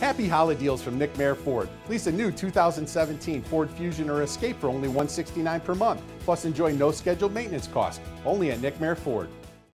Happy holiday deals from Nick Mayer Ford. Lease a new 2017 Ford Fusion or Escape for only $169 per month. Plus enjoy no scheduled maintenance costs. Only at Nick Mayer Ford.